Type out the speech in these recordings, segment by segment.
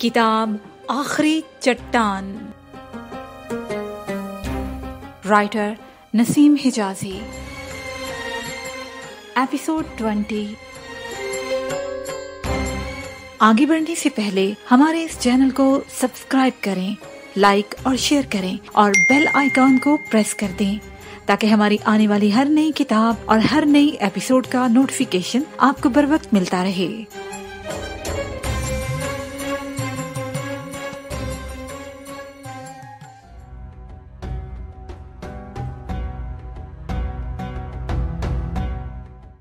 किताब आखिरी चट्टान। Writer Naseem Hijazi. Episode twenty आगे बढ़ने से पहले हमारे इस चैनल को सब्सक्राइब करें लाइक और शेयर करें और बेल आइकॉन को प्रेस कर दें, ताकि हमारी आने वाली हर नई किताब और हर नई एपिसोड का नोटिफिकेशन आपको बर वक्त मिलता रहे।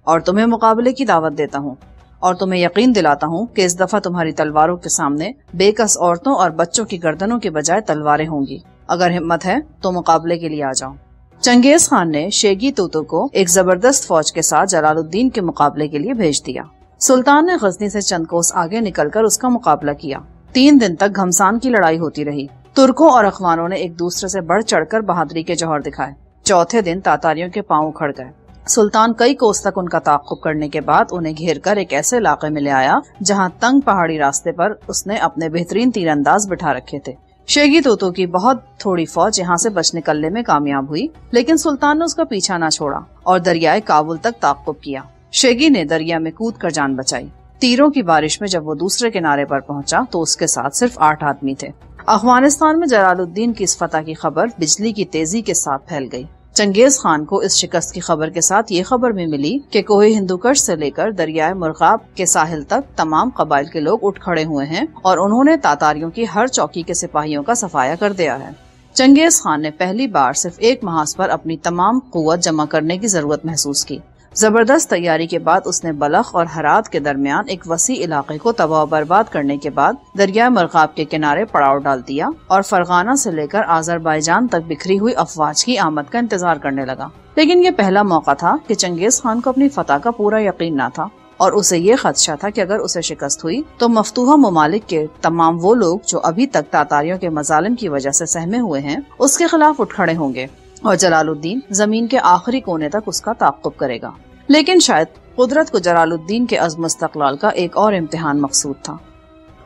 और तुम्हें मुकाबले की दावत देता हूँ और तुम्हें यकीन दिलाता हूँ कि इस दफ़ा तुम्हारी तलवारों के सामने बेकस औरतों और बच्चों की गर्दनों के बजाय तलवारें होंगी। अगर हिम्मत है तो मुकाबले के लिए आ जाओ। चंगेज खान ने शेगी तोतो को एक ज़बरदस्त फौज के साथ जलालुद्दीन के मुकाबले के लिए भेज दिया। सुल्तान ने गजनी से चंद कोस आगे निकलकर उसका मुकाबला किया। तीन दिन तक घमसान की लड़ाई होती रही। तुर्कों और अखबारों ने एक दूसरे से बढ़ चढ़कर बहादुरी के जौहर दिखाए। चौथे दिन तातारियों के पाँव उखड़ गए। सुल्तान कई कोस तक उनका ताकुब करने के बाद उन्हें घेर कर एक ऐसे इलाके में ले आया, जहाँ तंग पहाड़ी रास्ते पर उसने अपने बेहतरीन तीरंदाज बिठा रखे थे। शेगी तोतो की बहुत थोड़ी फौज यहाँ से बच निकलने में कामयाब हुई, लेकिन सुल्तान ने उसका पीछा न छोड़ा और दरियाए काबुल तक ताकुब किया। शेगी ने दरिया में कूद कर जान बचाई। तीरों की बारिश में जब वो दूसरे किनारे पर पहुँचा तो उसके साथ सिर्फ़ आठ आदमी थे। अफ़गानिस्तान में जलालुद्दीन की इस फतह की खबर बिजली की तेज़ी के साथ फैल गई। चंगेज खान को इस शिकस्त की खबर के साथ ये खबर भी मिली कि कोहे हिंदुकश से लेकर दरियाए मुरगाब के साहिल तक तमाम कबाइल के लोग उठ खड़े हुए हैं और उन्होंने तातारियों की हर चौकी के सिपाहियों का सफाया कर दिया है। चंगेज खान ने पहली बार सिर्फ़ एक महाज पर अपनी तमाम कुत जमा करने की ज़रूरत महसूस की। ज़बरदस्त तैयारी के बाद उसने बलख और हरात के दरमियान एक वसी इलाके को तबाह बर्बाद करने के बाद दरिया मरगाब के किनारे पड़ाव डाल दिया और फरगाना से लेकर आजरबाईजान तक बिखरी हुई अफवाज की आमद का इंतज़ार करने लगा। लेकिन ये पहला मौका था कि चंगेज खान को अपनी फतह का पूरा यकीन न था और उसे ये खदशा था कि अगर उसे शिकस्त हुई तो मफतूहा ममालिक के तमाम वो लोग जो अभी तक तातारियों के मजालिम की वजह से सहमे हुए हैं, उसके खिलाफ उठ खड़े होंगे। और जलालुद्दीन ज़मीन के आखिरी कोने तक उसका ताकुब करेगा। लेकिन शायद कुदरत को जलालुद्दीन के अजम इस्तकलाल का एक और इम्तिहान मकसूद था।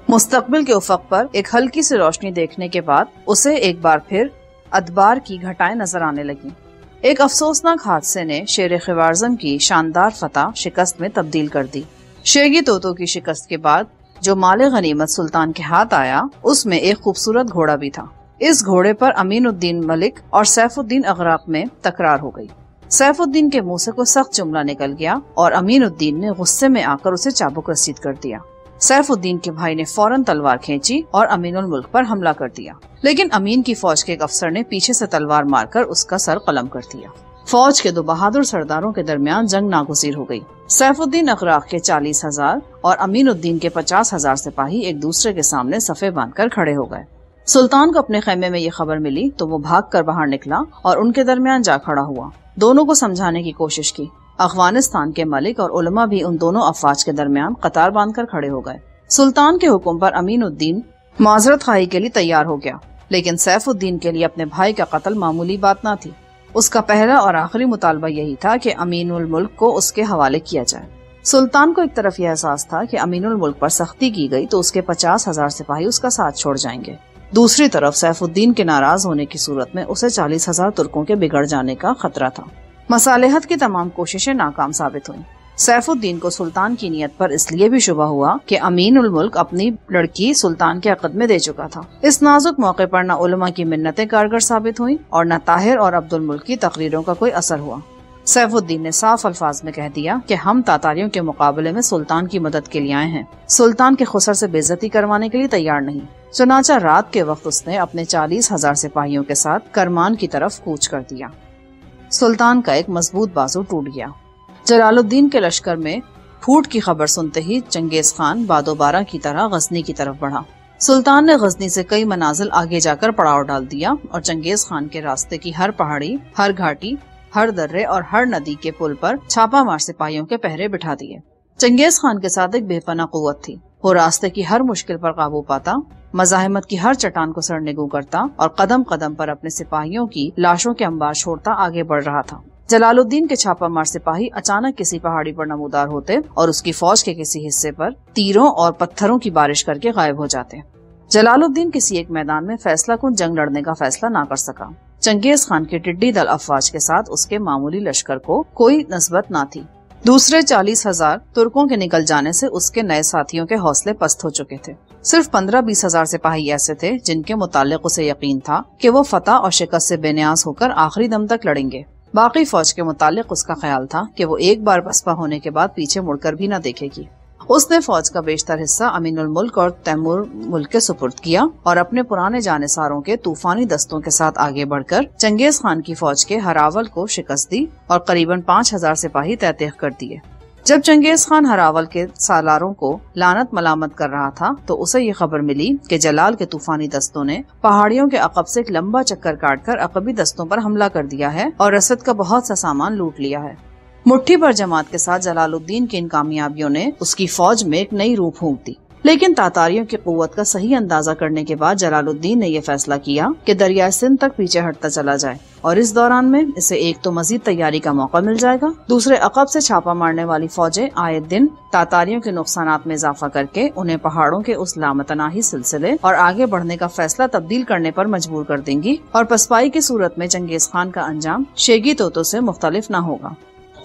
मुस्तकबिल के उफक पर एक हल्की सी रोशनी देखने के बाद उसे एक बार फिर अदबार की घटाएँ नज़र आने लगी। एक अफसोसनाक हादसे ने शेर खिवारजम की शानदार फतह शिकस्त में तब्दील कर दी। शेगी तोतो की शिकस्त के बाद जो माल गनीमत सुल्तान के हाथ आया, उसमें एक खूबसूरत घोड़ा भी था। इस घोड़े पर अमीन उद्दीन मलिक और सैफुद्दीन अगराक में तकरार हो गई। सैफुद्दीन के मुँह से कोई सख्त जुमला निकल गया और अमीन उद्दीन ने गुस्से में आकर उसे चाबुक रसीद कर दिया। सैफुद्दीन के भाई ने फ़ौरन तलवार खींची और अमीन मुल्क पर हमला कर दिया। लेकिन अमीन की फौज के एक अफसर ने पीछे से तलवार मारकर उसका सर कलम कर दिया। फौज के दो बहादुर सरदारों के दरमियान जंग नागुजीर हो गई। सैफुद्दीन अखराक के चालीस हज़ार और अमीन उद्दीन के पचास हज़ार सिपाही एक दूसरे के सामने सफे बांधकर खड़े हो गए। सुल्तान को अपने खेमे में ये खबर मिली तो वो भाग कर बाहर निकला और उनके दरमियान जा खड़ा हुआ। दोनों को समझाने की कोशिश की। अफ़गानिस्तान के मलिक और उलमा भी उन दोनों अफवाज के दरमियान कतार बाँध कर खड़े हो गए। सुल्तान के हुक्म पर अमीन उद्दीन माजरत खाई के लिए तैयार हो गया, लेकिन सैफुद्दीन के लिए अपने भाई का कत्ल मामूली बात न थी। उसका पहला और आखिरी मुतालबा यही था कि अमीन उल मुल्क को उसके हवाले किया जाए। सुल्तान को एक तरफ़ यह एहसास था कि अमीन उल मुल्क पर सख्ती की गई तो उसके पचास हज़ार सिपाही उसका साथ छोड़ जाएँगे। दूसरी तरफ़ सैफुद्दीन के नाराज़ होने की सूरत में उसे चालीस हज़ार तुर्कों के बिगड़ जाने का खतरा था। मसालेहत की तमाम कोशिशें नाकाम साबित हुई। सैफुद्दीन को सुल्तान की नीयत पर इसलिए भी शुबा हुआ कि अमीन उल मुल्क अपनी लड़की सुल्तान के अकद में दे चुका था। इस नाजुक मौके पर न उलमा की मिन्नतें कारगर साबित हुई और न ताहिर और अब्दुल मुल्क की तकरीरों का कोई असर हुआ। सैफुद्दीन ने साफ़ अल्फाज में कह दिया कि हम तातारियों के मुकाबले में सुल्तान की मदद के लिए आए हैं। सुल्तान के खुसर से बेजती करवाने के लिए तैयार नहीं। चुनाचा रात के वक्त उसने अपने चालीस हज़ार सिपाहियों के साथ करमान की तरफ़ कूच कर दिया। सुल्तान का एक मज़बूत बाजू टूट गया। जलालुद्दीन के लश्कर में फूट की खबर सुनते ही चंगेज खान बादोबारा की तरह गजनी की तरफ़ बढ़ा। सुल्तान ने गजनी से कई मनाजिल आगे जाकर पड़ाव डाल दिया और चंगेज खान के रास्ते की हर पहाड़ी, हर घाटी, हर दर्रे और हर नदी के पुल पर छापा मार सिपाहियों के पहरे बिठा दिए। चंगेज खान के साथ एक बेपना कुत थी। वो रास्ते की हर मुश्किल पर काबू पाता, मजाहमत की हर चट्टान को सर निगू करता और कदम कदम पर अपने सिपाहियों की लाशों के अंबार छोड़ता आगे बढ़ रहा था। जलालुद्दीन के छापा मार सिपाही अचानक किसी पहाड़ी पर नमूदार होते और उसकी फौज के किसी हिस्से पर तीरों और पत्थरों की बारिश करके गायब हो जाते। जलालुद्दीन किसी एक मैदान में फैसला कुन जंग लड़ने का फैसला ना कर सका। चंगेज खान के टिड्डी दल अफवाज के साथ उसके मामूली लश्कर को कोई नस्बत न थी। दूसरे चालीस हज़ार तुर्कों के निकल जाने से उसके नए साथियों के हौसले पस्त हो चुके थे। सिर्फ़ पंद्रह बीस हज़ार सिपाही ऐसे थे जिनके मुतालिक उसे यकीन था कि वो फतह और शिकस्त से बेनियाज होकर आखिरी दम तक लड़ेंगे। बाकी फौज के मुतालिक उसका ख्याल था कि वो एक बार बसपा होने के बाद पीछे मुड़कर भी न देखेगी। उसने फौज का बेशतर हिस्सा अमीनुल मुल्क और तैमूर मुल्क के सुपुर्द किया और अपने पुराने जानेसारों के तूफानी दस्तों के साथ आगे बढ़कर चंगेज खान की फौज के हरावल को शिकस्त दी और करीबन पाँच हज़ार सिपाही तहतीक कर दिए। जब चंगेज खान हरावल के सालारों को लानत मलामत कर रहा था तो उसे ये खबर मिली कि जलाल के तूफानी दस्तों ने पहाड़ियों के अकब से एक लंबा चक्कर काटकर अकबी दस्तों पर हमला कर दिया है और रसद का बहुत सा सामान लूट लिया है। मुट्ठी भर जमात के साथ जलालुद्दीन की इन कामयाबियों ने उसकी फौज में एक नई रूप फूक दी। लेकिन तातारियों की कुत का सही अंदाज़ा करने के बाद जलालुद्दीन ने यह फैसला किया कि दरिया सिंध तक पीछे हटता चला जाए और इस दौरान में इसे एक तो मजीद तैयारी का मौका मिल जाएगा, दूसरे अकब से छापा मारने वाली फौजें आए दिन तातारियों के नुकसान में इजाफा करके उन्हें पहाड़ों के उस लामतनाही सिलसिले और आगे बढ़ने का फैसला तब्दील करने पर मजबूर कर देंगी और पसपाई की सूरत में चंगेज खान का अंजाम शेगी तोतों से मुख्तलिफ़ न होगा।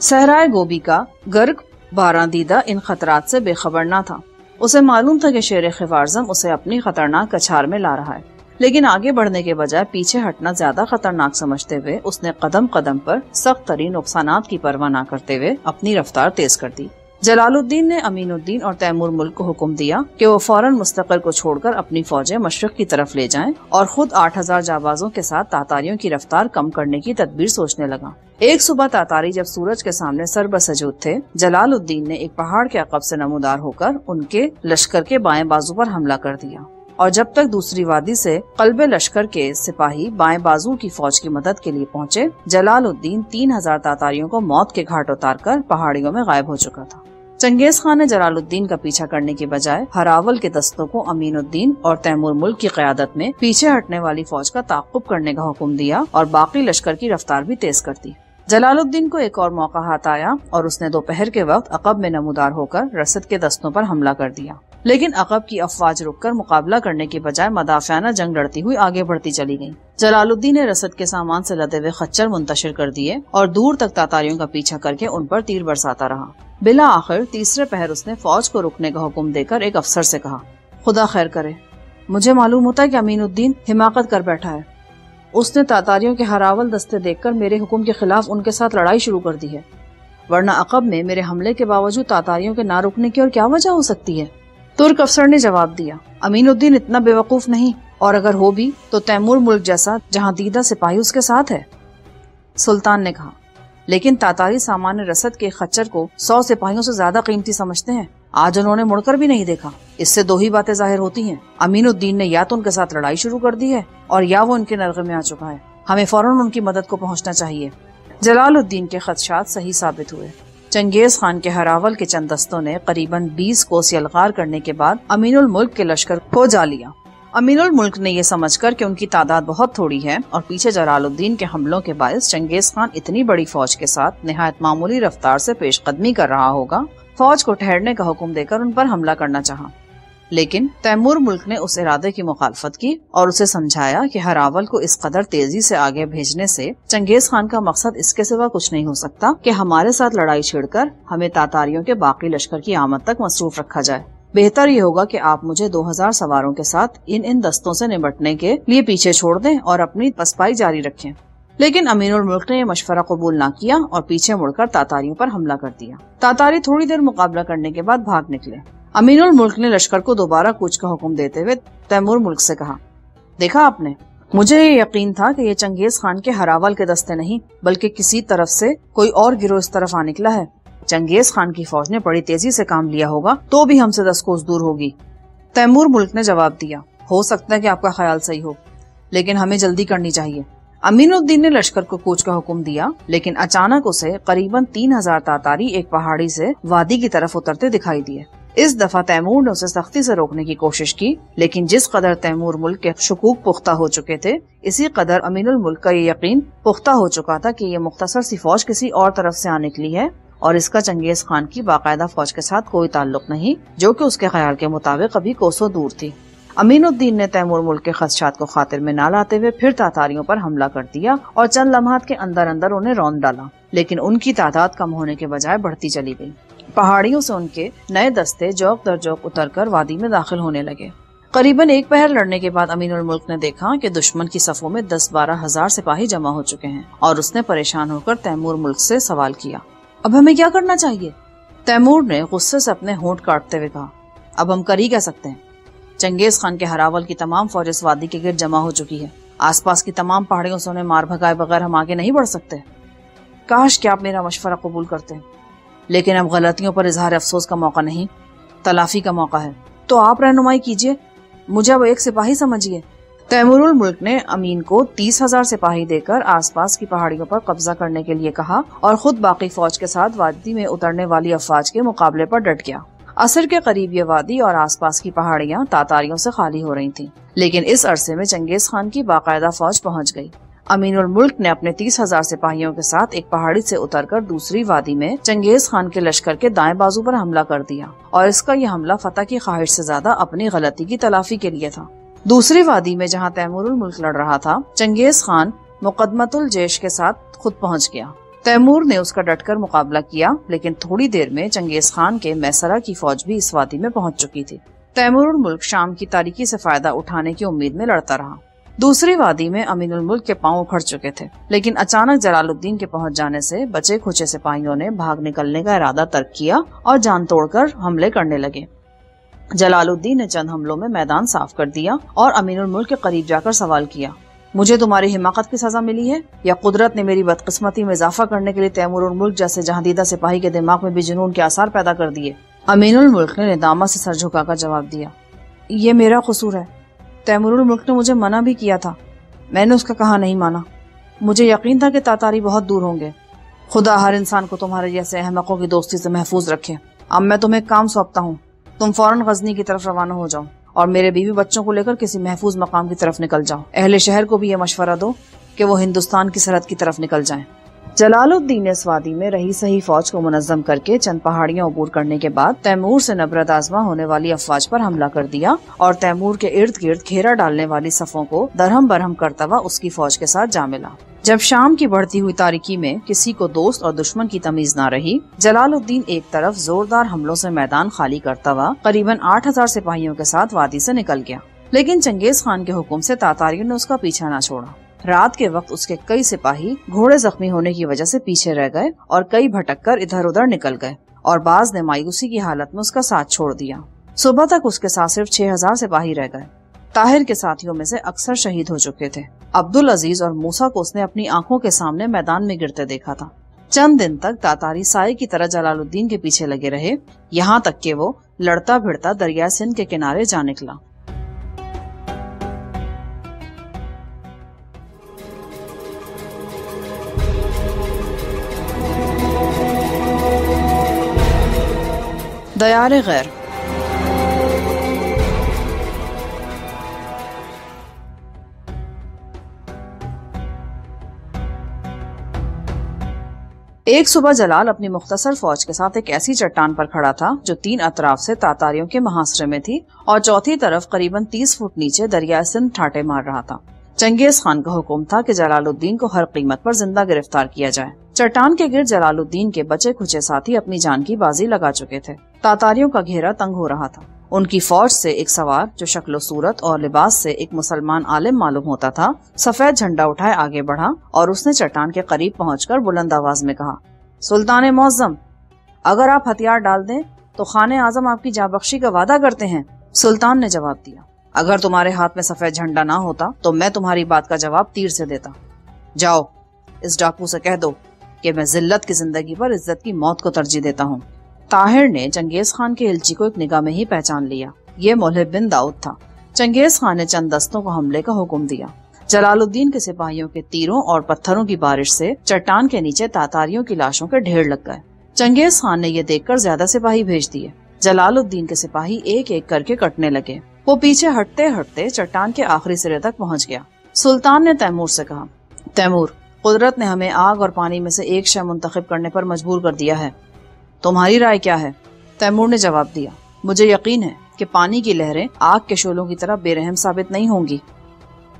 सहराय गोभी का गर्ग बारादीदा इन खतरात से बेखबर ना था। उसे मालूम था कि शेर खिवारजम उसे अपनी खतरनाक कछार में ला रहा है। लेकिन आगे बढ़ने के बजाय पीछे हटना ज़्यादा खतरनाक समझते हुए उसने कदम कदम पर सख्त तरीन नुकसान की परवाह न करते हुए अपनी रफ्तार तेज कर दी। जलालुद्दीन ने अमीनुद्दीन और तैमूर मुल्क को हुक्म दिया कि वो फ़ौरन मुस्तकर को छोड़कर अपनी फौजें मशरक की तरफ़ ले जाएँ और खुद आठ हज़ार जाबाजों के साथ तातारियों की रफ्तार कम करने की तदबीर सोचने लगा। एक सुबह तातारी जब सूरज के सामने सर बसजूद थे, जलालुद्दीन ने एक पहाड़ के अकब से नमोदार होकर उनके लश्कर के बाएँ बाजू पर हमला कर दिया। और जब तक दूसरी वादी से कल्बे लश्कर के सिपाही बाएँ बाजू की फौज की मदद के लिए पहुँचे, जलालुद्दीन तीन हज़ार तातारियों को मौत के घाट उतारकर पहाड़ियों में गायब हो चुका था। चंगेज खान ने जलालुद्दीन का पीछा करने के बजाय हरावल के दस्तों को अमीनुद्दीन और तैमूर मुल्क की क्यादत में पीछे हटने वाली फौज का ताकुब करने का हुक्म दिया और बाकी लश्कर की रफ्तार भी तेज कर दी। जलालुद्दीन को एक और मौका हाथ आया और उसने दोपहर के वक्त अकब में नमूदार होकर रसद के दस्तों पर हमला कर दिया। लेकिन अकब की अफवाज रुककर मुकाबला करने के बजाय मदाफियाना जंग लड़ती हुई आगे बढ़ती चली गई जलालुद्दीन ने रसद के सामान से लदे हुए खच्चर मुंतशिर कर दिए और दूर तक तातारियों का पीछा करके उन पर तीर बरसाता रहा। बिला आखिर तीसरे पहर उसने फौज को रुकने का हुक्म देकर एक अफसर से कहा, खुदा खैर करे, मुझे मालूम होता है कि अमीनुद्दीन हिमाकत कर बैठा है। उसने तातारियों के हरावल दस्ते देखकर मेरे हुक्म के खिलाफ उनके साथ लड़ाई शुरू कर दी है, वरना अकब में मेरे हमले के बावजूद तातारियों के ना रुकने की और क्या वजह हो सकती है? तुर्क अफसर ने जवाब दिया, अमीनुद्दीन इतना बेवकूफ़ नहीं, और अगर हो भी तो तैमूर मुल्क जैसा जहाँ दीदा सिपाही उसके साथ है। सुल्तान ने कहा, लेकिन तातारी सामान्य रसद के खच्चर को सौ सिपाहियों से ज़्यादा कीमती समझते हैं। आज उन्होंने मुड़कर भी नहीं देखा। इससे दो ही बातें ज़ाहिर होती हैं। अमीनुद्दीन ने या तो उनके साथ लड़ाई शुरू कर दी है, और या वो उनके नरगे में आ चुका है। हमें फ़ौरन उनकी मदद को पहुँचना चाहिए। जलालुद्दीन के खदशात सही साबित हुए। चंगेज खान के हरावल के चंद दस्तों ने करीबन 20 कोस यलगार करने के बाद अमीनुल मुल्क के लश्कर को जा लिया अमीनुल मुल्क ने यह समझकर कि उनकी तादाद बहुत थोड़ी है और पीछे जलालुद्दीन के हमलों के बायस चंगेज खान इतनी बड़ी फौज के साथ नहायत मामूली रफ्तार से पेशकदमी कर रहा होगा फौज को ठहरने का हुक्म देकर उन पर हमला करना चाहा। लेकिन तैमूर मुल्क ने उस इरादे की मुखालफत की और उसे समझाया कि हरावल को इस कदर तेज़ी से आगे भेजने से चंगेज खान का मकसद इसके सिवा कुछ नहीं हो सकता कि हमारे साथ लड़ाई छिड़कर हमें तातारियों के बाकी लश्कर की आमद तक मसरूफ रखा जाए। बेहतर ये होगा कि आप मुझे 2000 सवारों के साथ इन इन दस्तों से निपटने के लिए पीछे छोड़ दें और अपनी पसपाई जारी रखें। लेकिन अमीनुल मुल्क ने यह मशवरा कबूल न किया और पीछे मुड़कर तातारियों पर हमला कर दिया। तातारी थोड़ी देर मुकाबला करने के बाद भाग निकले। अमीनुल मुल्क ने लश्कर को दोबारा कूच का हुक्म देते हुए तैमूर मुल्क से कहा, देखा आपने? मुझे ये यकीन था कि ये चंगेज खान के हरावल के दस्ते नहीं, बल्कि किसी तरफ़ से कोई और गिरोह इस तरफ़ आ निकला है। चंगेज खान की फौज ने बड़ी तेज़ी से काम लिया होगा तो भी हमसे दस कोस दूर होगी। तैमूर मुल्क ने जवाब दिया, हो सकता है कि आपका ख्याल सही हो, लेकिन हमें जल्दी करनी चाहिए। अमीनुद्दीन ने लश्कर को कूच का हुक्म दिया, लेकिन अचानक उसे करीबन तीन हज़ार तातारी एक पहाड़ी से वादी की तरफ़ उतरते दिखाई दिए। इस दफ़ा तैमूर ने उसे सख्ती से रोकने की कोशिश की, लेकिन जिस कदर तैमूर मुल्क के शकूक पुख्ता हो चुके थे, इसी कदर अमीनुल मुल्क का ये यकीन पुख्ता हो चुका था कि ये मुख्तसर सी फौज किसी और तरफ़ से आ निकली है, और इसका चंगेज खान की बाकायदा फौज के साथ कोई ताल्लुक नहीं, जो कि उसके ख्याल के मुताबिक अभी कोसों दूर थी। अमीनुद्दीन ने तैमूर मुल्क के खदशात को खातिर में न लाते हुए फिर तातारियों पर हमला कर दिया और चंद लम्हात के अंदर अंदर उन्हें रौन डाला, लेकिन उनकी तादाद कम होने के बजाय बढ़ती चली गई। पहाड़ियों से उनके नए दस्ते जौक दर जौक उतरकर वादी में दाखिल होने लगे। करीबन एक पहर लड़ने के बाद अमीन मुल्क ने देखा कि दुश्मन की सफों में दस बारह हज़ार सिपाही जमा हो चुके हैं और उसने परेशान होकर तैमूर मुल्क से सवाल किया, अब हमें क्या करना चाहिए? तैमूर ने गुस्से से अपने होंठ काटते हुए कहा, अब हम कर ही कह सकते हैं? चंगेज खान के हरावल की तमाम फौज इस वादी के गिर जमा हो चुकी है। आसपास की तमाम पहाड़ियों से उन्हें मार भगाए बगैर हम आगे नहीं बढ़ सकते। काश क्या आप मेरा मशवरा कबूल करते। हैं लेकिन अब गलतियों पर इजहार अफसोस का मौका नहीं, तलाफी का मौका है। तो आप रहनुमाई कीजिए। मुझे अब एक सिपाही समझिए। तैमूरुल मुल्क ने अमीन को तीस हज़ार सिपाही देकर आसपास की पहाड़ियों पर कब्जा करने के लिए कहा और खुद बाकी फौज के साथ वादी में उतरने वाली अफवाज के मुकाबले पर डट गया। असर के करीब ये वादी और आसपास की पहाड़ियाँ तातारियों से खाली हो रही थीं। लेकिन इस अरसे में चंगेज खान की बाकायदा फौज पहुँच गई। अमीनुल मुल्क ने अपने तीस हज़ार सिपाहियों के साथ एक पहाड़ी से उतरकर दूसरी वादी में चंगेज खान के लश्कर के दाएँ बाजू पर हमला कर दिया और इसका यह हमला फतेह की ख्वाहिश से ज़्यादा अपनी गलती की तलाफी के लिए था। दूसरी वादी में जहाँ तैमूरुल मुल्क लड़ रहा था, चंगेज खान मुकदमतुल जैश के साथ खुद पहुँच गया। तैमूर ने उसका डटकर मुकाबला किया, लेकिन थोड़ी देर में चंगेज खान के मैसरा की फौज भी इस वादी में पहुँच चुकी थी। तैमूर मुल्क शाम की तारीखी से फ़ायदा उठाने की उम्मीद में लड़ता रहा। दूसरी वादी में अमीनुल मुल्क के पाँव उखड़ चुके थे, लेकिन अचानक जलालुद्दीन के पहुँच जाने से बचे खुचे सिपाहियों ने भाग निकलने का इरादा तर्क किया और जान तोड़कर हमले करने लगे। जलालुद्दीन ने चंद हमलों में मैदान साफ़ कर दिया और अमीनुल मुल्क के करीब जाकर सवाल किया, मुझे तुम्हारी हिमाकत की सजा मिली है? या कुदरत ने मेरी बदकिस्मती में इजाफा करने के लिए तैमूर मुल्क जैसे जहादीदा सिपाही के दिमाग में भी जुनून के आसार पैदा कर दिए? अमीनुल मुल्क ने निदामा से सर झुकाकर जवाब दिया, ये मेरा कसूर है। तैमूर मुल्क ने मुझे मना भी किया था। मैंने उसका कहा नहीं माना। मुझे यकीन था कि तातारी बहुत दूर होंगे। खुदा हर इंसान को तुम्हारे जैसे अहमकों की दोस्ती से महफूज रखे। अब मैं तुम्हें काम सौंपता हूँ। तुम फ़ौरन गजनी की तरफ़ रवाना हो जाओ और मेरे बीवी बच्चों को लेकर किसी महफूज मकाम की तरफ़ निकल जाओ। अहले शहर को भी ये मशवरा दो कि वो हिंदुस्तान की सरहद की तरफ़ निकल जाएँ। जलालुद्दीन ने स्वादी में रही सही फौज को मुनजम करके चंद पहाड़ियाँ अबूर करने के बाद तैमूर से नबरत आजमा होने वाली अफवाज पर हमला कर दिया और तैमूर के इर्द गिर्द घेरा डालने वाली सफों को दरहम बरहम करता हुआ उसकी फौज के साथ जा मिला। जब शाम की बढ़ती हुई तारीकी में किसी को दोस्त और दुश्मन की तमीज न रही, जलालुद्दीन एक तरफ़ जोरदार हमलों से मैदान खाली करता हुआ करीबन आठ हज़ार सिपाहियों के साथ वादी से निकल गया। लेकिन चंगेज खान के हुक्म से तातारियों ने उसका पीछा न छोड़ा। रात के वक्त उसके कई सिपाही घोड़े जख्मी होने की वजह से पीछे रह गए और कई भटक कर इधर उधर निकल गए और बाज ने मायूसी की हालत में उसका साथ छोड़ दिया। सुबह तक उसके साथ सिर्फ़ छह हज़ार सिपाही रह गए। ताहिर के साथियों में से अक्सर शहीद हो चुके थे। अब्दुल अज़ीज़ और मूसा को उसने अपनी आँखों के सामने मैदान में गिरते देखा था। चंद दिन तक तातारी साय की तरह जलालुद्दीन के पीछे लगे रहे। यहाँ तक कि वो लड़ता भिड़ता दरिया सिंध के किनारे जा निकला। दयार गैर एक सुबह जलाल अपनी मुख्तसर फौज के साथ एक ऐसी चट्टान पर खड़ा था, जो तीन अतराफ से तातारियों के महासरे में थी और चौथी तरफ़ करीबन तीस फुट नीचे दरिया सिंध ठाटे मार रहा था। चंगेज खान का हुक्म था कि जलालुद्दीन को हर कीमत पर ज़िंदा गिरफ़्तार किया जाए। चट्टान के गिर जलालुद्दीन के बचे खुचे साथी अपनी जान की बाजी लगा चुके थे। तातारियों का घेरा तंग हो रहा था। उनकी फौज से एक सवार, जो शक्लो सूरत और लिबास से एक मुसलमान आलिम मालूम होता था, सफ़ेद झंडा उठाए आगे बढ़ा और उसने चट्टान के करीब पहुंचकर बुलंद आवाज़ में कहा, सुल्तान मौजम अगर आप हथियार डाल दें तो खान आज़म आपकी जाबख्शी का वादा करते हैं। सुल्तान ने जवाब दिया, अगर तुम्हारे हाथ में सफ़ेद झंडा ना होता तो मैं तुम्हारी बात का जवाब तीर से देता। जाओ, इस डाकू से कह दो कि मैं जिल्लत की ज़िंदगी पर इज़्ज़त की मौत को तरजीह देता हूँ। ताहिर ने चंगेज खान के हिलची को एक निगाह में ही पहचान लिया। ये मोहब बिन दाऊद था। चंगेज खान ने चंद दस्तों को हमले का हुक्म दिया। जलालुद्दीन के सिपाहियों के तीरों और पत्थरों की बारिश से चट्टान के नीचे तातारियों की लाशों के ढेर लग गए। चंगेज खान ने यह देखकर ज़्यादा सिपाही भेज दिए। जलालुद्दीन के सिपाही एक एक करके कटने लगे। वो पीछे हटते हटते चट्टान के आखिरी सिरे तक पहुँच गया। सुल्तान ने तैमूर से कहा, तैमूर कुदरत ने हमें आग और पानी में से एक शय मुंतखब करने पर मजबूर कर दिया है। तुम्हारी राय क्या है? तैमूर ने जवाब दिया, मुझे यकीन है कि पानी की लहरें आग के शोलों की तरह बेरहम साबित नहीं होंगी।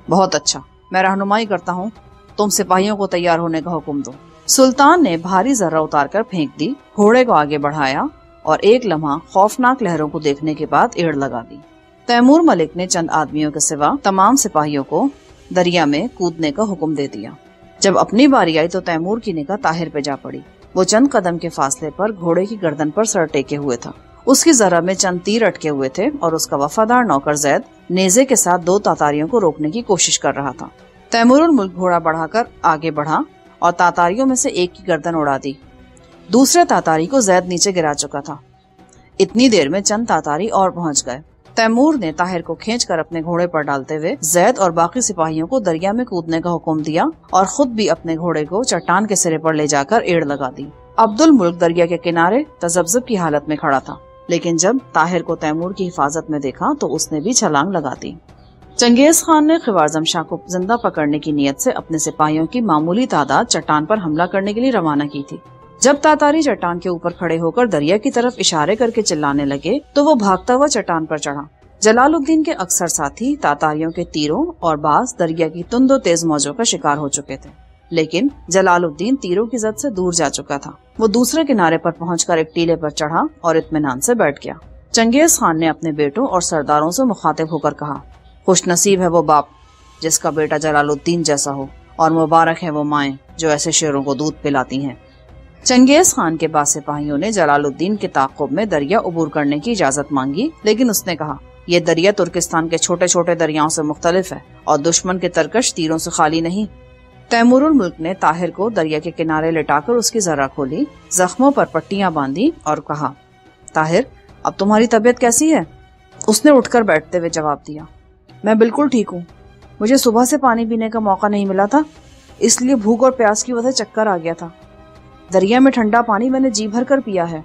बहुत अच्छा मैं रहनुमाई करता हूँ। तुम सिपाहियों को तैयार होने का हुक्म दो। सुल्तान ने भारी जर्रा उतार कर फेंक दी, घोड़े को आगे बढ़ाया और एक लम्हा खौफनाक लहरों को देखने के बाद एड़ लगा दी। तैमूर मलिक ने चंद आदमियों के सिवा तमाम सिपाहियों को दरिया में कूदने का हुक्म दे दिया। जब अपनी बारी आई तो तैमूर की निगाह ताहिर पे जा पड़ी। वो चंद कदम के फासले पर घोड़े की गर्दन पर सर टेके हुए था। उसकी जरा में चंद तीर अटके हुए थे और उसका वफादार नौकर जैद नेजे के साथ दो तातारियों को रोकने की कोशिश कर रहा था। तैमूर मुल्क घोड़ा बढ़ाकर आगे बढ़ा और तातारियों में से एक की गर्दन उड़ा दी। दूसरे तातारी को जैद नीचे गिरा चुका था। इतनी देर में चंद तातारी और पहुँच गए। तैमूर ने ताहिर को खींचकर अपने घोड़े पर डालते हुए जैद और बाकी सिपाहियों को दरिया में कूदने का हुक्म दिया और खुद भी अपने घोड़े को चट्टान के सिरे पर ले जाकर एड़ लगा दी। अब्दुल मुल्क दरिया के किनारे तजब्जब की हालत में खड़ा था, लेकिन जब ताहिर को तैमूर की हिफाजत में देखा तो उसने भी छलांग लगा दी। चंगेज खान ने खिवारजम शाह को ज़िंदा पकड़ने की नीयत से अपने सिपाहियों की मामूली तादाद चट्टान पर हमला करने के लिए रवाना की थी। जब तातारी चट्टान के ऊपर खड़े होकर दरिया की तरफ़ इशारे करके चिल्लाने लगे तो वो भागता हुआ चट्टान पर चढ़ा। जलालुद्दीन के अक्सर साथी तातारियों के तीरों और बास दरिया की तुंदो तेज मौजों का शिकार हो चुके थे। लेकिन जलालुद्दीन तीरों की जद से दूर जा चुका था। वो दूसरे किनारे पर पहुंचकर एक टीले पर चढ़ा और इत्मीनान से बैठ गया। चंगेज खान ने अपने बेटों और सरदारों से मुखातिब होकर कहा खुश नसीब है वो बाप, जिसका बेटा जलालुद्दीन जैसा हो, और मुबारक है वो माए, जो ऐसे शेरों को दूध पिलाती हैं। चंगेज खान के बाद सिपाहियों ने जलालुद्दीन के ताकुब में दरिया उबूर करने की इजाज़त मांगी, लेकिन उसने कहा, ये दरिया तुर्किस्तान के छोटे छोटे दरियाओं से मुख्तलिफ़ है और दुश्मन के तरकश तीरों से खाली नहीं। तैमूर मुल्क ने ताहिर को दरिया के किनारे लेटाकर उसकी जरा खोली, जख्मों पर पट्टियाँ बांधी और कहा, ताहिर, अब तुम्हारी तबीयत कैसी है? उसने उठकर बैठते हुए जवाब दिया, मैं बिल्कुल ठीक हूँ। मुझे सुबह से पानी पीने का मौका नहीं मिला था, इसलिए भूख और प्यास की वजह चक्कर आ गया था। दरिया में ठंडा पानी मैंने जी भर कर पिया है।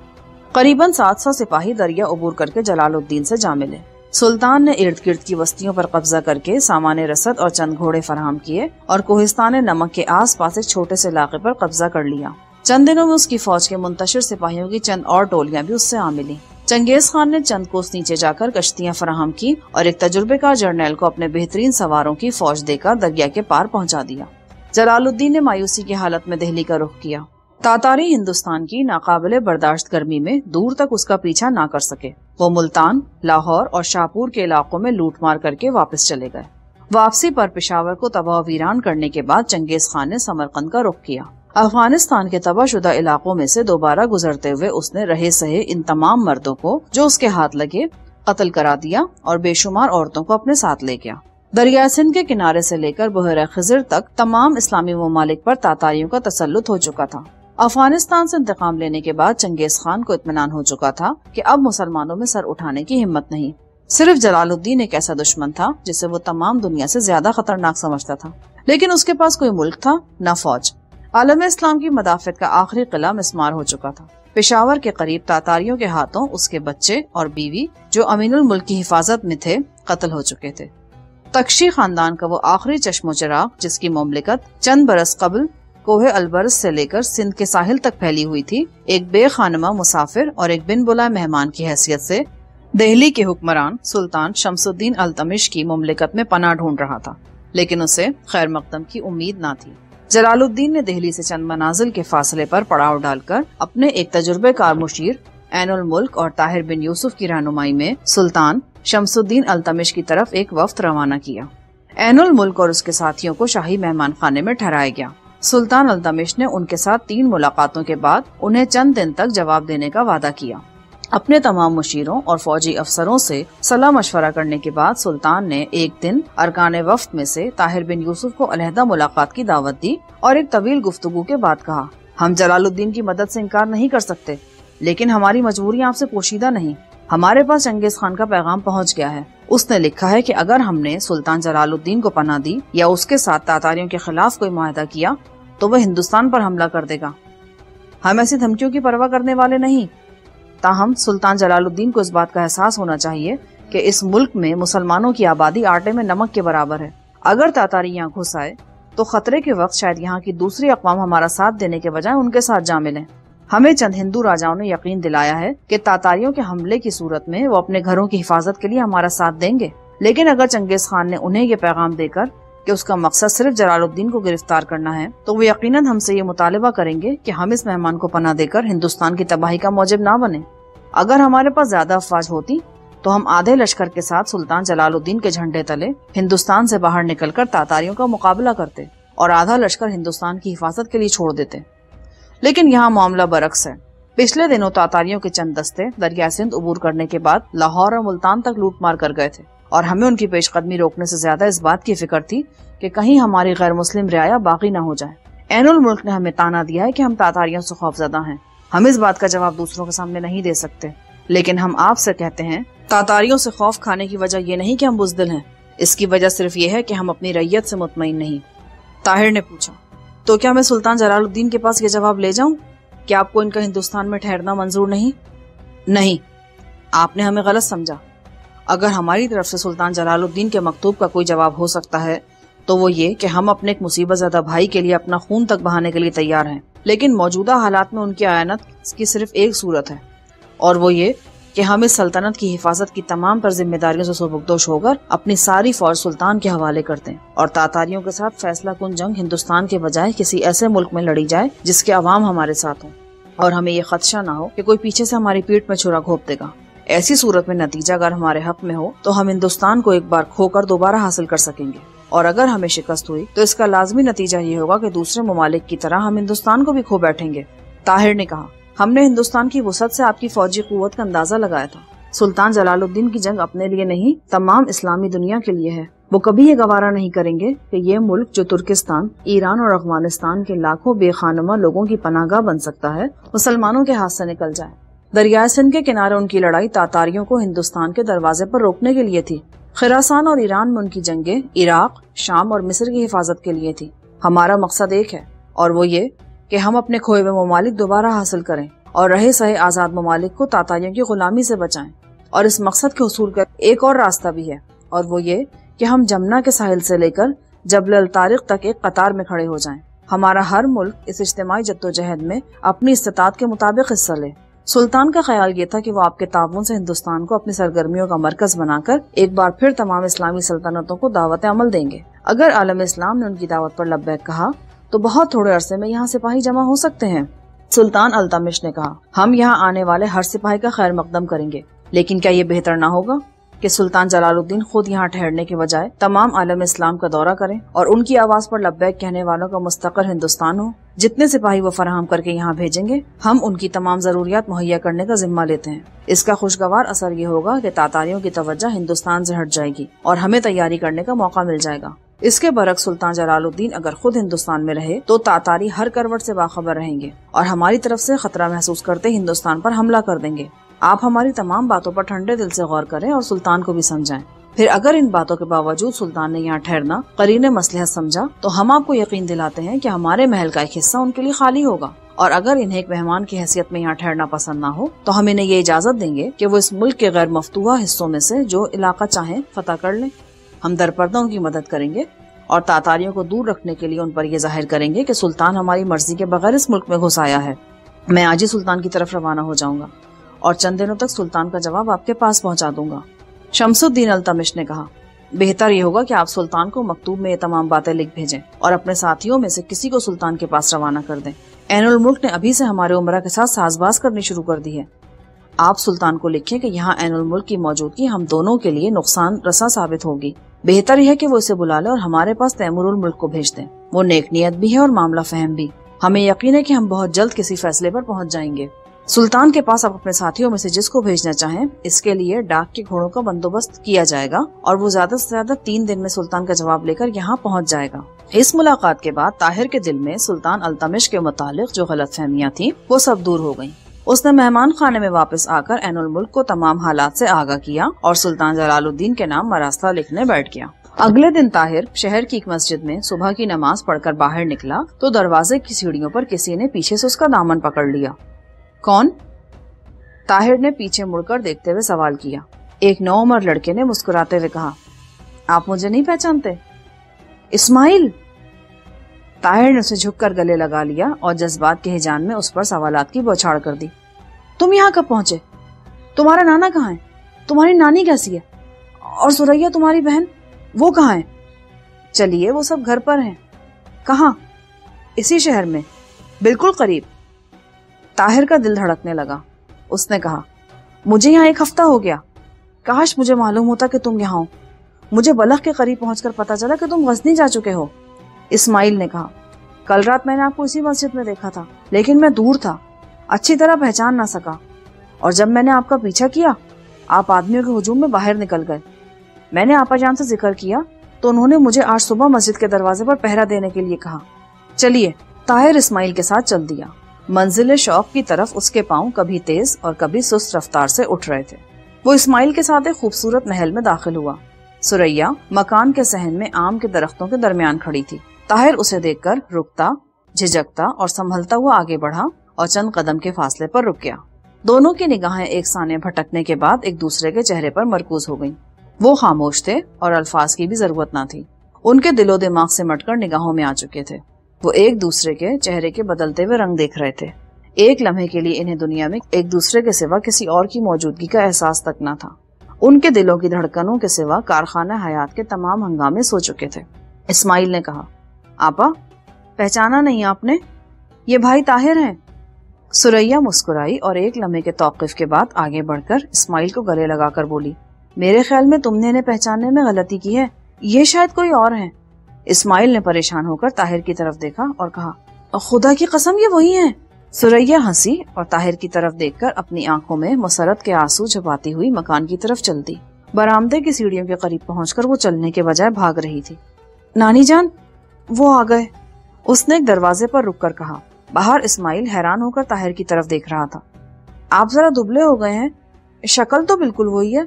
करीबन सात सौ सिपाही दरिया उबूर करके जलालुद्दीन से जा मिले सुल्तान ने इर्द गिर्द की बस्तियों पर कब्जा करके सामान रसद और चंद घोड़े फराहम किए और कोहिस्तान नमक के आस पास एक छोटे से इलाके पर कब्जा कर लिया। चंद दिनों में उसकी फौज के मुंतशिर सिपाहियों की चंद और टोलियाँ भी उससे आ मिली। चंगेज खान ने चंद कोस नीचे जाकर कश्तियाँ फराहम की और एक तजुर्बेकार जर्नैल को अपने बेहतरीन सवारों की फौज देकर दरिया के पार पहुँचा दिया। जलालुद्दीन ने मायूसी की हालत में दिल्ली का रुख किया। तातारी हिंदुस्तान की नाकाबले बर्दाश्त गर्मी में दूर तक उसका पीछा ना कर सके। वो मुल्तान, लाहौर और शाहपुर के इलाकों में लूट मार करके वापस चले गए। वापसी पर पिशावर को तबाह वीरान करने के बाद चंगेज खान ने समरकंद का रुख किया। अफ़गानिस्तान के तबाहशुदा इलाकों में से दोबारा गुजरते हुए उसने रहे सहे इन तमाम मर्दों को, जो उसके हाथ लगे, कत्ल करा दिया और बेशुमार औरतों को अपने साथ ले गया। दरिया सिंध के किनारे से लेकर बहर खजर तक तमाम इस्लामी ममालिक पर तातारियों का तसल्लुत हो चुका था। अफ़गानिस्तान से इंतकाम लेने के बाद चंगेज खान को इतमान हो चुका था कि अब मुसलमानों में सर उठाने की हिम्मत नहीं। सिर्फ़ जलालुद्दीन एक ऐसा दुश्मन था, जिसे वो तमाम दुनिया से ज़्यादा खतरनाक समझता था। लेकिन उसके पास कोई मुल्क था, न फौज। आलम इस्लाम की मदाफत का आखिरी किला मिसमार हो चुका था। पेशावर के करीब तातारियों के हाथों उसके बच्चे और बीवी, जो अमीनुल मुल्क की हिफाजत में थे, कत्ल हो चुके थे। तक्षी खानदान का वो आखिरी चश्मो चिराग, जिसकी ममलिकत चंद बरस कबल कोहे अलबर्स से लेकर सिंध के साहिल तक फैली हुई थी, एक बेखानमा मुसाफिर और एक बिन बुला मेहमान की हैसियत से दिल्ली के हुक्मरान सुल्तान शमसुद्दीन अल्तमिश की ममलिकत में पनाह ढूंढ रहा था, लेकिन उसे खैर मकदम की उम्मीद न थी। जलालुद्दीन ने दिल्ली से चंद मनाजिल के फासले पर पड़ाव डालकर अपने एक तजुर्बेकार मुशीर एनुल मुल्क और ताहिर बिन यूसुफ की रहनुमाई में सुल्तान शमसुद्दीन अल्तमिश की तरफ़ एक वफ्त रवाना किया। एनुल मुल्क और उसके साथियों को शाही मेहमान खाने में ठहराया गया। सुल्तान अल्तमिश ने उनके साथ तीन मुलाकातों के बाद उन्हें चंद दिन तक जवाब देने का वादा किया। अपने तमाम मुशीरों और फौजी अफसरों से सलाह मशवरा करने के बाद सुल्तान ने एक दिन अरकान वफ्त में से ताहिर बिन यूसुफ को अलहदा मुलाकात की दावत दी और एक तवील गुफ्तगु के बाद कहा, हम जलालुद्दीन की मदद से इनकार नहीं कर सकते, लेकिन हमारी मजबूरी आपसे पोशीदा नहीं। हमारे पास चंगेज खान का पैगाम पहुँच गया है। उसने लिखा है कि अगर हमने सुल्तान जलालुद्दीन को पना दी या उसके साथ तातारियों के खिलाफ कोई माहिदा किया तो वह हिंदुस्तान पर हमला कर देगा। हम ऐसी धमकियों की परवाह करने वाले नहीं। ताहम सुल्तान जलालुद्दीन को इस बात का एहसास होना चाहिए कि इस मुल्क में मुसलमानों की आबादी आटे में नमक के बराबर है। अगर तातारी यहाँ घुस आए तो खतरे के वक्त शायद यहाँ की दूसरी अकवाम हमारा साथ देने के बजाय उनके साथ जा मिले हमें चंद हिंदू राजाओं ने यकीन दिलाया है कि तातारियों के हमले की सूरत में वो अपने घरों की हिफाजत के लिए हमारा साथ देंगे। लेकिन अगर चंगेज खान ने उन्हें ये पैगाम देकर कि उसका मकसद सिर्फ़ जलालुद्दीन को गिरफ़्तार करना है। तो वो यकीनन हमसे ये मुतालबा करेंगे कि हम इस मेहमान को पना देकर हिंदुस्तान की तबाही का मौजब ना बने। अगर हमारे पास ज़्यादा अफवाज होती तो हम आधे लश्कर के साथ सुल्तान जलालुद्दीन के झंडे तले हिंदुस्तान से बाहर निकलकर तातारियों का मुकाबला करते और आधा लश्कर हिंदुस्तान की हिफाजत के लिए छोड़ देते। लेकिन यहाँ मामला बरक्स है। पिछले दिनों तातारियों के चंद दस्ते दरिया सिंध उबूर करने के बाद लाहौर और मुल्तान तक लूट मार कर गए थे। और हमें उनकी पेशकदमी रोकने से ज़्यादा इस बात की फ़िक्र थी कि कहीं हमारी गैर मुस्लिम रियाया बाकी न हो जाए। एनुल मुल्क ने हमें ताना दिया है कि हम तातारियों से खौफजदा हैं। हम इस बात का जवाब दूसरों के सामने नहीं दे सकते। लेकिन हम आपसे कहते हैं, तातारियों से खौफ खाने की वजह यह नहीं कि हम बुजदिल हैं। इसकी वजह सिर्फ़ ये है कि हम अपनी रैयत से मुतमिन नहीं। ताहिर ने पूछा तो क्या मैं सुल्तान जलालुद्दीन के पास ये जवाब ले जाऊँ? कि आपको इनका हिंदुस्तान में ठहरना मंजूर नहीं? नहीं। आपने हमें गलत समझा। अगर हमारी तरफ़ से सुल्तान जलालुद्दीन के मकतूब का कोई जवाब हो सकता है तो वो ये कि हम अपने एक मुसीबत ज़्यादा भाई के लिए अपना खून तक बहाने के लिए तैयार हैं। लेकिन मौजूदा हालात में उनकी आयानत की सिर्फ़ एक सूरत है, और वो ये कि हम इस सल्तनत की हिफाजत की तमाम पर जिम्मेदारियों से सुबुकदोश होकर अपनी सारी फौज सुल्तान के हवाले करते हैं। और तातारियों के साथ फैसला कुन जंग हिंदुस्तान के बजाय किसी ऐसे मुल्क में लड़ी जाए जिसके अवाम हमारे साथ हों। और हमें ये खदशा न हो कि कोई पीछे से हमारी पीठ में छुरा घोप देगा। ऐसी सूरत में नतीजा अगर हमारे हक में हो तो हम हिंदुस्तान को एक बार खोकर दोबारा हासिल कर सकेंगे। और अगर हमें शिकस्त हुई तो इसका लाजमी नतीजा ये होगा कि दूसरे ममालिक की तरह हम हिंदुस्तान को भी खो बैठेंगे। ताहिर ने कहा, हमने हिंदुस्तान की वसत से आपकी फौजी कुत का अंदाज़ा लगाया था। सुल्तान जलालुद्दीन की जंग अपने लिए नहीं, तमाम इस्लामी दुनिया के लिए है। वो कभी ये गवारा नहीं करेंगे कि ये मुल्क जो तुर्किस्तान, ईरान और अफ़गानिस्तान के लाखों बेखानुमा लोगों की पनागाह बन सकता है, मुसलमानों के हाथ से निकल जाए। दरिया सिंध के किनारे उनकी लड़ाई तातारियों को हिंदुस्तान के दरवाजे पर रोकने के लिए थी। खरासान और ईरान में उनकी जंगे इराक, शाम और मिस्र की हिफाजत के लिए थी। हमारा मकसद एक है, और वो ये कि हम अपने खोए हुए ममालिक दोबारा हासिल करें और रहे सहे आज़ाद ममालिक को तातारियों की गुलामी से बचाएँ। और इस मकसद के हसूल का एक और रास्ता भी है, और वो ये कि हम जमुना के साहिल से लेकर जबल तारिक तक एक कतार में खड़े हो जाएँ। हमारा हर मुल्क इस इज्तमाही जद्दोजहद में अपनी इस्तात के मुताबिक हिस्सा ले। सुल्तान का ख्याल ये था कि वो आपके ताबन से हिंदुस्तान को अपनी सरगर्मियों का मरकज बनाकर एक बार फिर तमाम इस्लामी सल्तनतों को दावत अमल देंगे। अगर आलम इस्लाम ने उनकी दावत पर लब्बैक कहा तो बहुत थोड़े अरसे में यहाँ सिपाही जमा हो सकते हैं। सुल्तान अल्तमिश ने कहा, हम यहाँ आने वाले हर सिपाही का खैर मकदम करेंगे, लेकिन क्या ये बेहतर ना होगा? कि सुल्तान जलालुद्दीन खुद यहाँ ठहरने के बजाय तमाम आलम इस्लाम का दौरा करें और उनकी आवाज़ पर लब्बैक कहने वालों का मुस्तकर हिंदुस्तान हो। जितने सिपाही वो फराहम करके यहाँ भेजेंगे, हम उनकी तमाम जरूरियात मुहैया करने का जिम्मा लेते हैं। इसका खुशगवार असर ये होगा कि तातारियों की तवज्जो हिंदुस्तान से हट जाएगी और हमें तैयारी करने का मौका मिल जाएगा। इसके बरक सुल्तान जलालुद्दीन अगर खुद हिंदुस्तान में रहे तो तातारी हर करवट से बाखबर रहेंगे और हमारी तरफ़ से खतरा महसूस करते हिंदुस्तान पर हमला कर देंगे। आप हमारी तमाम बातों पर ठंडे दिल से गौर करें और सुल्तान को भी समझाएँ। फिर अगर इन बातों के बावजूद सुल्तान ने यहाँ ठहरना, करीने मसलहत समझा तो हम आपको यकीन दिलाते हैं कि हमारे महल का एक हिस्सा उनके लिए खाली होगा। और अगर इन्हें एक मेहमान की हैसियत में यहाँ ठहरना पसंद ना हो तो हम इन्हें ये इजाज़त देंगे कि वो इस मुल्क के गैर मफतुआ हिस्सों में से जो इलाका चाहें फतह कर लें। हम दरपर्दा उनकी मदद करेंगे और तातारियों को दूर रखने के लिए उन पर यह ज़ाहिर करेंगे कि सुल्तान हमारी मर्ज़ी के बगैर इस मुल्क में घुस आया है। मैं आज ही सुल्तान की तरफ़ रवाना हो जाऊँगा। और चंद दिनों तक सुल्तान का जवाब आपके पास पहुँचा दूँगा। शमसुद्दीन अल्तमिश ने कहा, बेहतर ये होगा कि आप सुल्तान को मकतूब में ये तमाम बातें लिख भेजें और अपने साथियों में से किसी को सुल्तान के पास रवाना कर दें। एनुल मुल्क ने अभी से हमारे उम्र के साथ साजबाज करनी शुरू कर दी है। आप सुल्तान को लिखें कि यहाँ एनुल मुल्क की मौजूदगी हम दोनों के लिए नुकसान रसा साबित होगी। बेहतर यह है कि वो इसे बुला ले और हमारे पास तैमुरुल मुल्क को भेज दें। वो नेक नियत भी है और मामला फहम भी। हमें यकीन है कि हम बहुत जल्द किसी फैसले पर पहुँच जाएँगे। सुल्तान के पास आप अपने साथियों में से जिसको भेजना चाहें, इसके लिए डाक के घोड़ों का बंदोबस्त किया जाएगा और वो ज़्यादा से ज़्यादा तीन दिन में सुल्तान का जवाब लेकर यहाँ पहुँच जाएगा। इस मुलाकात के बाद ताहिर के दिल में सुल्तान अल्तमिश के मुतालिक जो गलत फहमियाँ थी, वो सब दूर हो गई उसने मेहमान खाने में वापस आकर एनुल मुल्क को तमाम हालात से आगाह किया और सुल्तान जलालुद्दीन के नाम मरास्ता लिखने बैठ गया। अगले दिन ताहिर शहर की एक मस्जिद में सुबह की नमाज़ पढ़कर बाहर निकला तो दरवाजे की सीढ़ियों पर किसी ने पीछे से उसका दामन पकड़ लिया। कौन? ताहिर ने पीछे मुड़कर देखते हुए सवाल किया। एक नौ उम्र लड़के ने मुस्कुराते हुए कहा, आप मुझे नहीं पहचानते? इस्माइल! ताहिर ने उसे झुककर गले लगा लिया और जज्बात के हिजान में उस पर सवालात की बौछाड़ कर दी। तुम यहाँ कब पहुँचे? तुम्हारा नाना कहाँ है? तुम्हारी नानी कैसी है? और सुरैया तुम्हारी बहन, वो कहाँ है? चलिए, वो सब घर पर हैं। कहाँ? इसी शहर में। बिल्कुल करीब। ताहिर का दिल धड़कने लगा। उसने कहा, मुझे यहाँ एक हफ़्ता हो गया। काश मुझे मालूम होता कि तुम यहाँ हो। मुझे बलख के करीब पहुंचकर पता चला कि तुम गजनी जा चुके हो। इस्माइल ने कहा, कल रात मैंने आपको इसी मस्जिद में देखा था, लेकिन मैं दूर था। अच्छी तरह पहचान ना सका। और जब मैंने आपका पीछा किया, आप आदमियों के हजूम में बाहर निकल गए। मैंने आपा जान से ज़िक्र किया तो उन्होंने मुझे आज सुबह मस्जिद के दरवाजे पर पहरा देने के लिए कहा। चलिए, ताहिर इस्माइल के साथ चल दिया। मंजिल शौक की तरफ़ उसके पाँव कभी तेज और कभी सुस्त रफ्तार से उठ रहे थे। वो इस्माइल के साथ एक खूबसूरत महल में दाखिल हुआ। सुरैया मकान के सहन में आम के दरख्तों के दरमियान खड़ी थी। ताहिर उसे देखकर रुकता, झिझकता और संभलता हुआ आगे बढ़ा और चंद कदम के फासले पर रुक गया। दोनों की निगाहें एक साने भटकने के बाद एक दूसरे के चेहरे पर मरकूज हो गईं। वो खामोश थे और अल्फाज की भी ज़रूरत न थी। उनके दिलो दिमाग से मटकर निगाहों में आ चुके थे। वो एक दूसरे के चेहरे के बदलते हुए रंग देख रहे थे। एक लम्हे के लिए इन्हें दुनिया में एक दूसरे के सिवा किसी और की मौजूदगी का एहसास तक न था। उनके दिलों की धड़कनों के सिवा कारखाना हयात के तमाम हंगामे सो चुके थे। इस्माइल ने कहा, आपा, पहचाना नहीं आपने? ये भाई ताहिर हैं। सुरैया मुस्कुराई और एक लम्हे के तौकीफ के बाद आगे बढ़कर इस्माइल को गले लगाकर बोली, मेरे ख्याल में तुमने इन्हें पहचानने में गलती की है। ये शायद कोई और है। इस्माइल ने परेशान होकर ताहिर की तरफ़ देखा और कहा खुदा की कसम ये वही है। सुरैया हँसी और ताहिर की तरफ़ देखकर अपनी आँखों में मुसरत के आँसू छुपाती हुई मकान की तरफ़ चलती। बरामदे की सीढ़ियों के करीब पहुंचकर वो चलने के बजाय भाग रही थी। नानी जान, वो आ गए। उसने एक दरवाजे पर रुककर कहा। बाहर इस्माइल हैरान होकर ताहिर की तरफ़ देख रहा था। आप जरा दुबले हो गए हैं। शक्ल तो बिल्कुल वही है।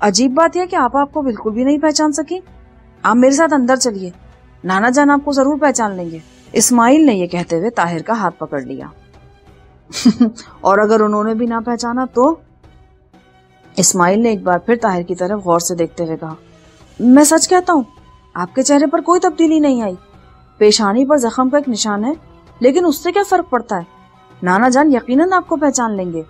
अजीब बात यह कि आप आपको बिल्कुल भी नहीं पहचान सकी। आप मेरे साथ अंदर चलिए। नाना जान आपको ज़रूर पहचान लेंगे। इस्माइल ने यह कहते हुए ताहिर का हाथ पकड़ लिया। और अगर उन्होंने भी ना पहचाना तो? इस्माइल ने एक बार फिर ताहिर की तरफ़ गौर से देखते हुए कहा, मैं सच कहता हूँ, आपके चेहरे पर कोई तब्दीली नहीं आई। पेशानी पर जख्म का एक निशान है, लेकिन उससे क्या फ़र्क पड़ता है? नाना जान यकीनन आपको पहचान लेंगे।